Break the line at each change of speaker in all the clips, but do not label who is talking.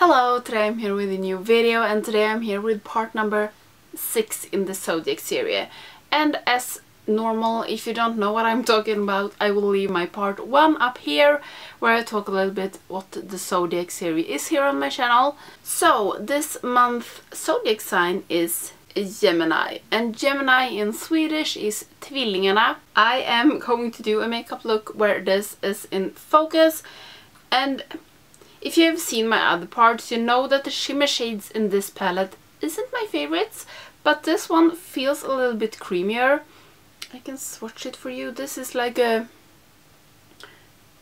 Hello, today I'm here with a new video and today I'm here with part number 6 in the Zodiac series. And as normal, if you don't know what I'm talking about, I will leave my part 1 up here where I talk a little bit what the Zodiac series is here on my channel. So, this month Zodiac sign is Gemini and Gemini in Swedish is Tvillingarna. I am going to do a makeup look where this is in focus and if you have seen my other parts, you know that the shimmer shades in this palette isn't my favorites, but this one feels a little bit creamier. I can swatch it for you. This is like a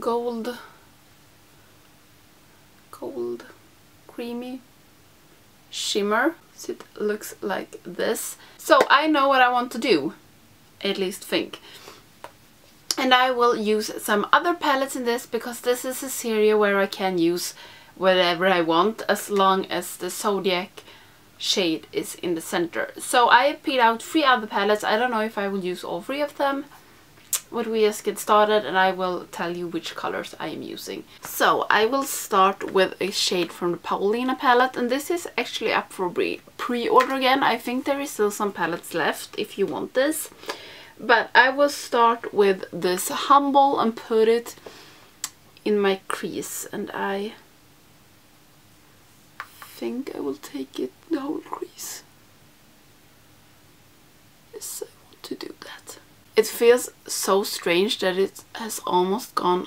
gold, gold, creamy shimmer. So it looks like this. So I know what I want to do, at least think. And I will use some other palettes in this because this is a series where I can use whatever I want as long as the Zodiac shade is in the center. So I picked out three other palettes. I don't know if I will use all three of them. But we just get started and I will tell you which colors I am using. So I will start with a shade from the Paulina palette and this is actually up for pre-order again. I think there is still some palettes left if you want this. But I will start with this Humble and put it in my crease. And I think I will take it the whole crease. Yes, I want to do that. It feels so strange that it has almost gone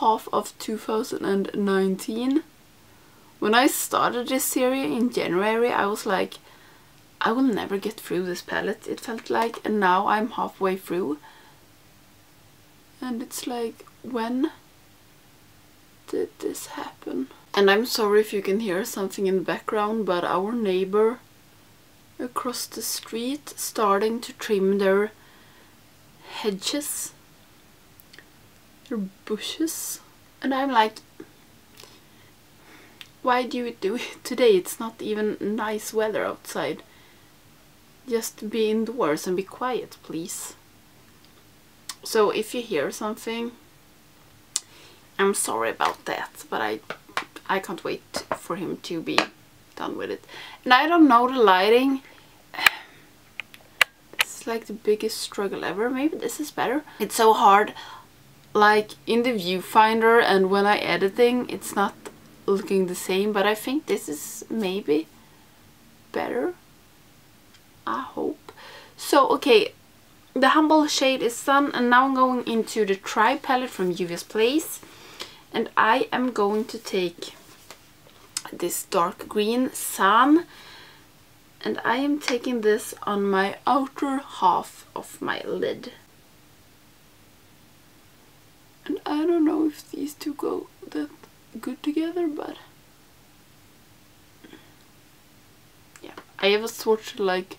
half of 2019. When I started this series in January, I was like, I will never get through this palette, it felt like, and now I'm halfway through. And it's like, when did this happen? And I'm sorry if you can hear something in the background, but our neighbor across the street starting to trim their hedges, their bushes. And I'm like, why do you do it today? It's not even nice weather outside. Just be indoors and be quiet, please. So if you hear something, I'm sorry about that, but I I can't wait for him to be done with it. And I don't know the lighting. It's like the biggest struggle ever. Maybe this is better. It's so hard. Like in the viewfinder and when I editing, it's not looking the same, but I think this is maybe better. So, okay, the Humble shade is Sun and now I'm going into the Tri palette from Juvia's Place. And I am going to take this dark green Sun and I am taking this on my outer half of my lid. And I don't know if these two go that good together, but yeah. I have swatched like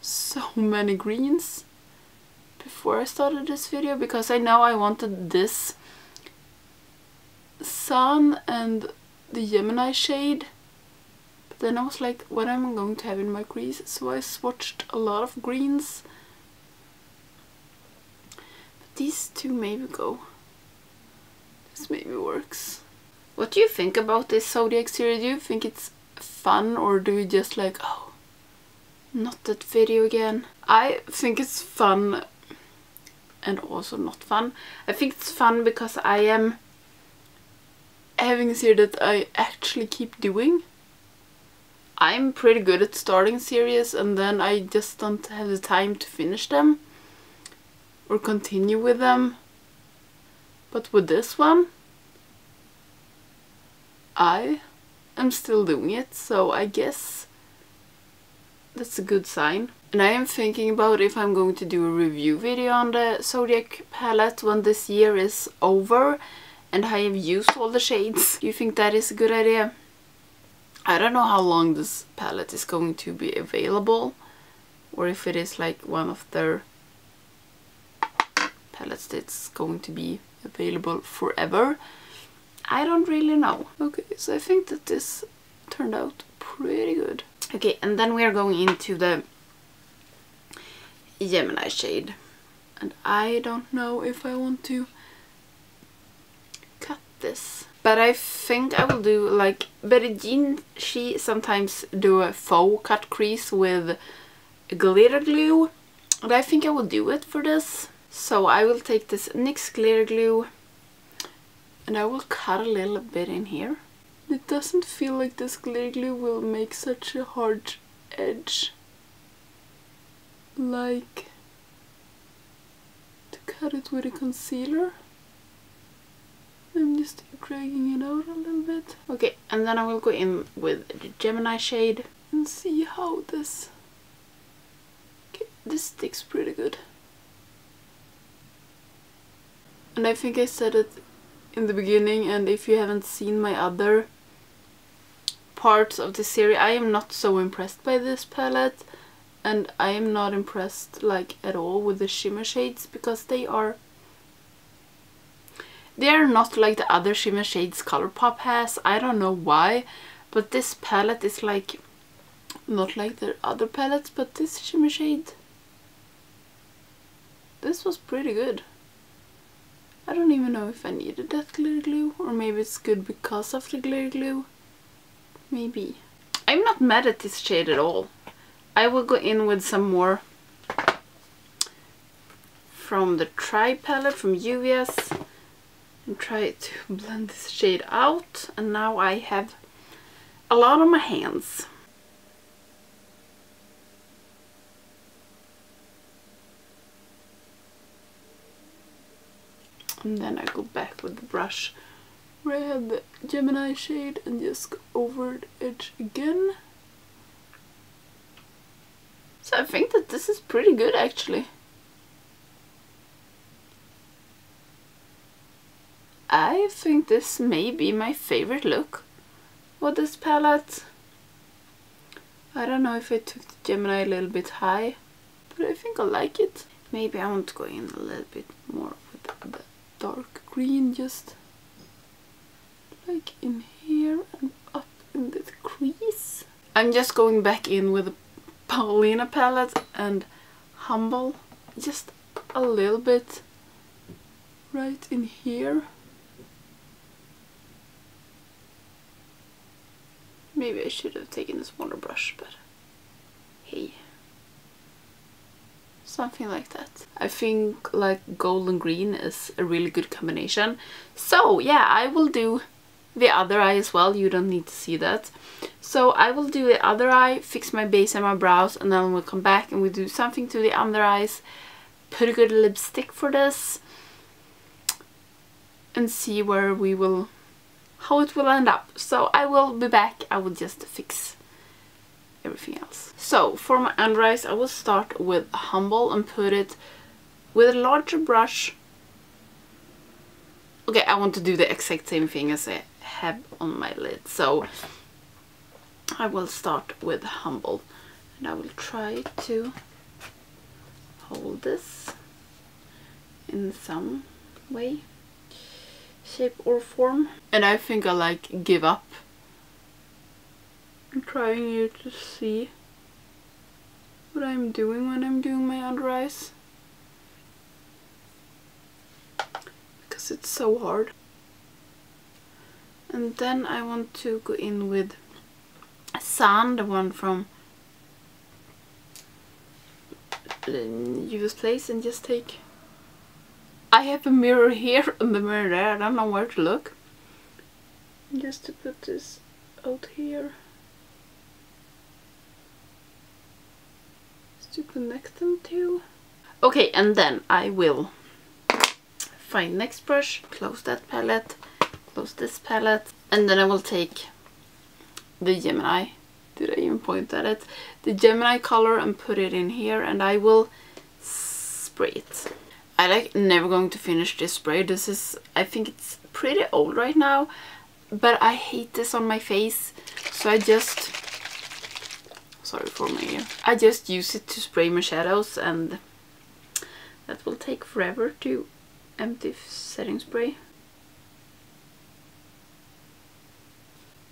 so many greens before I started this video because I know I wanted this sun and the Gemini shade. But then I was like what am I going to have in my crease so I swatched a lot of greens. But these two maybe go. This maybe works. What do you think about this Zodiac series? Do you think it's fun or do you just like oh not that video again. I think it's fun and also not fun. I think it's fun because I am having a series that I actually keep doing. I'm pretty good at starting series and then I just don't have the time to finish them or continue with them. But with this one, I am still doing it, so I guess that's a good sign. And I am thinking about if I'm going to do a review video on the Zodiac palette when this year is over and I have used all the shades. Do you think that is a good idea? I don't know how long this palette is going to be available or if it is like one of their palettes that's going to be available forever. I don't really know. Okay, so I think that this turned out pretty good. Okay, and then we are going into the Gemini shade. And I don't know if I want to cut this. But I think I will do like Jean, she sometimes do a faux cut crease with glitter glue. And I think I will do it for this. So I will take this NYX glitter glue and I will cut a little bit in here. It doesn't feel like this glitter glue will make such a hard edge. Like to cut it with a concealer. I'm just dragging it out a little bit. Okay, and then I will go in with the Gemini shade and see how this... Okay, this sticks pretty good. And I think I said it in the beginning and if you haven't seen my other parts of the series, I am not so impressed by this palette and I am not impressed like at all with the shimmer shades because they are they are not like the other shimmer shades Colourpop has. I don't know why, but this palette is like not like the other palettes, but this shimmer shade this was pretty good. I don't even know if I needed that glitter glue or maybe it's good because of the glitter glue. Maybe. I'm not mad at this shade at all. I will go in with some more from the Tri palette from Juvia's and try to blend this shade out and now I have a lot on my hands. And then I go back with the brush the Gemini shade and just go over the edge again. So I think that this is pretty good actually. I think this may be my favorite look with this palette. I don't know if I took the Gemini a little bit high, but I think I like it. Maybe I want to go in a little bit more with the dark green, just like in here and up in the crease. I'm just going back in with the Paulina palette and Humble, just a little bit right in here. Maybe I should have taken a smaller brush, but hey. Something like that. I think like gold and green is a really good combination. So yeah, I will do the other eye as well. You don't need to see that. So I will do the other eye, fix my base and my brows, and then we'll come back and we'll do something to the under eyes. Put a good lipstick for this. And see where we will how it will end up. So I will be back. I will just fix everything else. So for my under eyes I will start with Humble and put it with a larger brush. Okay, I want to do the exact same thing as I have on my lid. So I will start with Humble and I will try to hold this in some way shape or form. And I think I like give up. I'm trying here to see what I'm doing when I'm doing my under eyes. Because it's so hard. And then I want to go in with San, the one from uh, Juvia's Place and just take I have a mirror here and the mirror there. I don't know where to look. Just to put this out here. Just to connect them to. Okay, and then I will find next brush, close that palette, close this palette, and then I will take the Gemini. Did I even point at it? The Gemini color and put it in here and I will spray it. I like never going to finish this spray. This is, I think it's pretty old right now, but I hate this on my face. So I just, sorry for my. I just use it to spray my shadows and that will take forever to empty setting spray.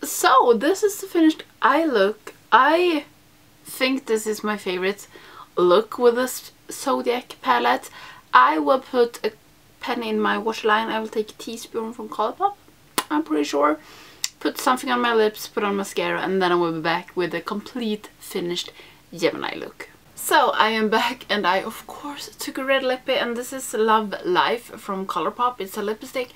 So this is the finished eye look. I think this is my favorite look with this Zodiac palette. I will put a pen in my waterline. I will take a teaspoon from Colourpop. I'm pretty sure. Put something on my lips, put on mascara and then I will be back with a complete finished Gemini look. So I am back and I of course took a red lippy and this is Love Life from Colourpop. It's a lipstick.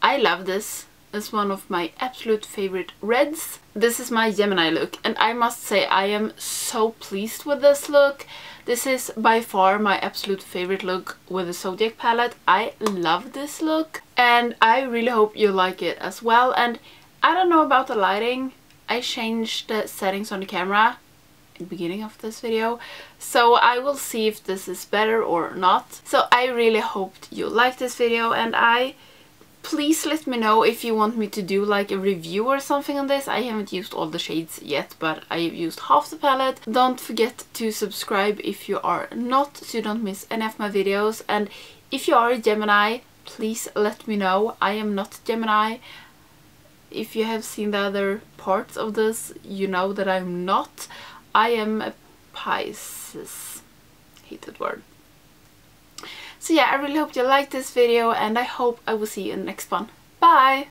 I love this. It's one of my absolute favorite reds. This is my Gemini look and I must say I am so pleased with this look. This is by far my absolute favorite look with the Zodiac palette. I love this look and I really hope you like it as well. And I don't know about the lighting. I changed the settings on the camera in the beginning of this video so I will see if this is better or not so I really hoped you liked this video and I please let me know if you want me to do like a review or something on this. I haven't used all the shades yet, but I've used half the palette. Don't forget to subscribe if you are not, so you don't miss any of my videos. And if you are a Gemini, please let me know. I am not Gemini. If you have seen the other parts of this, you know that I'm not. I am a Pisces. Hated word. So yeah, I really hope you liked this video and I hope I will see you in the next one. Bye!